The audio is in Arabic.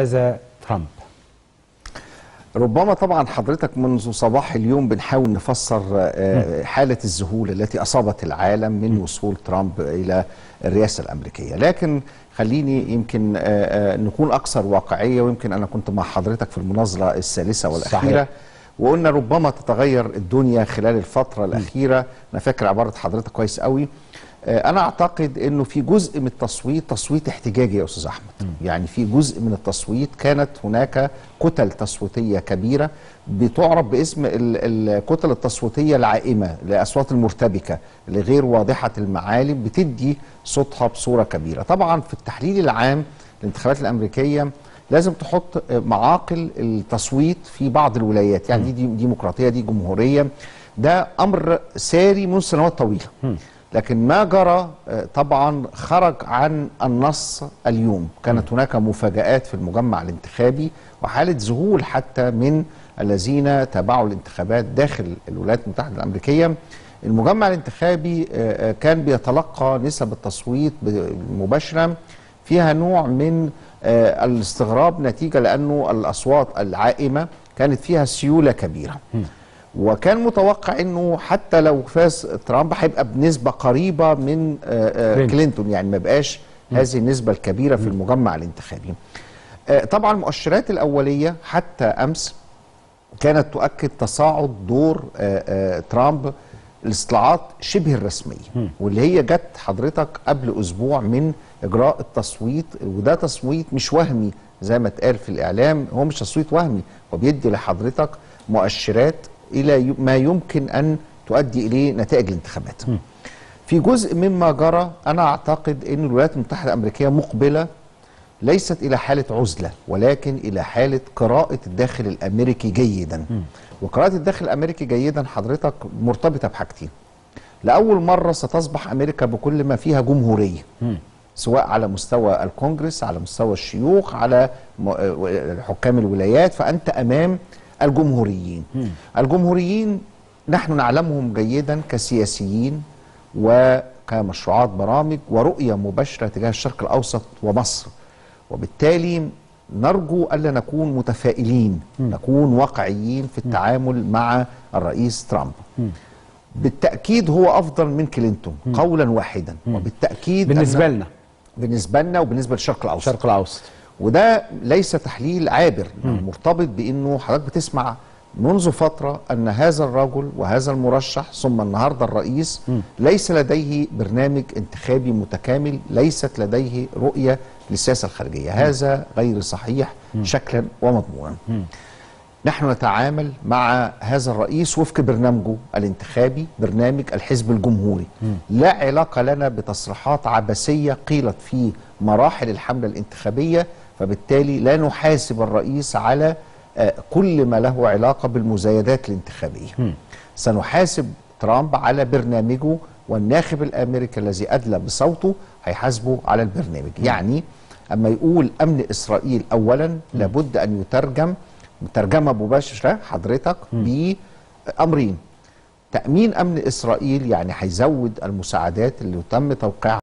هذا ترامب. ربما طبعا حضرتك منذ صباح اليوم بنحاول نفسر آه، حالة الذهول التي أصابت العالم من وصول ترامب إلى الرئاسة الأمريكية. لكن خليني يمكن آه، آه، نكون أكثر واقعية ويمكن أنا كنت مع حضرتك في المناظرة الثالثة والأخيرة. صحيح. وقلنا ربما تتغير الدنيا خلال الفترة الأخيرة. أنا فاكر عبارة حضرتك كويس قوي. آه، أنا أعتقد أنه في جزء من التصويت تصويت احتجاجي يا أستاذ أحمد. يعني في جزء من التصويت كانت هناك كتل تصويتية كبيرة بتعرف باسم ال- الكتل التصويتية العائمة الأصوات المرتبكة اللي غير واضحة المعالم بتدي صوتها بصورة كبيرة. طبعا في التحليل العام للانتخابات الأمريكية لازم تحط معاقل التصويت في بعض الولايات. يعني دي, دي ديمقراطية دي جمهورية. ده أمر ساري منذ سنوات طويلة. لكن ما جرى آه، طبعا خرج عن النص اليوم. كانت هناك مفاجآت في المجمع الانتخابي وحالة ذهول حتى من الذين تابعوا الانتخابات داخل الولايات المتحدة الأمريكية. المجمع الانتخابي آه، آه، كان بيتلقى نسب التصويت مباشرة. فيها نوع من الاستغراب نتيجة لأنه الأصوات العائمة كانت فيها سيولة كبيرة. وكان متوقع أنه حتى لو فاز ترامب هيبقى بنسبة قريبة من آه، آه، كلينتون. يعني ما بقاش هذه النسبة الكبيرة في المجمع الانتخابي. آه، طبعا المؤشرات الأولية حتى أمس كانت تؤكد تصاعد دور ترامب الاستطلاعات شبه الرسمية واللي هي جت حضرتك قبل أسبوع من إجراء التصويت وده تصويت مش وهمي زي ما اتقال في الإعلام. هو مش تصويت وهمي هو بيدي لحضرتك مؤشرات إلى ي- ما يمكن أن تؤدي إليه نتائج الانتخابات. في جزء مما جرى أنا أعتقد إن الولايات المتحدة الأمريكية مقبلة ليست إلى حالة عزلة ولكن إلى حالة قراءة الداخل الأمريكي جيدا. وقراءة الداخل الأمريكي جيدا حضرتك مرتبطة بحاجتين. لأول مرة ستصبح أمريكا بكل ما فيها جمهورية سواء على مستوى الكونجرس على مستوى الشيوخ على م- آه، حكام الولايات. فأنت أمام الجمهوريين. الجمهوريين نحن نعلمهم جيدا كسياسيين وكمشروعات برامج ورؤية مباشرة تجاه الشرق الأوسط ومصر. وبالتالي نرجو ألا نكون متفائلين نكون واقعيين في التعامل مع الرئيس ترامب. بالتأكيد هو أفضل من كلينتون قولا واحدا. وبالتأكيد بالنسبة لنا. بالنسبة لنا وبالنسبة للشرق الأوسط. الشرق الأوسط. وده ليس تحليل عابر مرتبط بإنه حضرتك بتسمع منذ فترة أن هذا الرجل وهذا المرشح ثم النهارده الرئيس ليس لديه برنامج انتخابي متكامل ليست لديه رؤية للسياسة الخارجية. هذا غير صحيح شكلا ومضمونا. نحن نتعامل مع هذا الرئيس وفق برنامجه الانتخابي برنامج الحزب الجمهوري. لا علاقة لنا بتصريحات عبثية قيلت في مراحل الحملة الانتخابية فبالتالي لا نحاسب الرئيس على آه، كل ما له علاقة بالمزايدات الانتخابية. سنحاسب ترامب على برنامجه والناخب الأمريكي الذي أدلى بصوته هيحاسبه على البرنامج. يعني أما يقول أمن إسرائيل اولا لابد أن يترجم ترجمه مباشرة حضرتك بأمرين. تأمين أمن إسرائيل يعني هيزود المساعدات اللي تم توقيعها